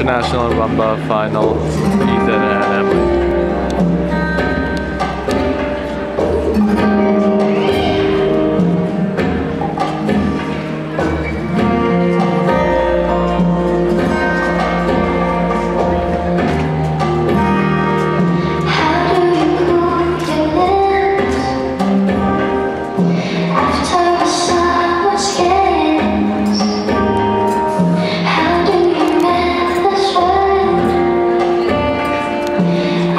international rumba final, Yeah.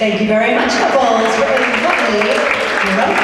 Thank you very much, couples. Very lovely. You're welcome.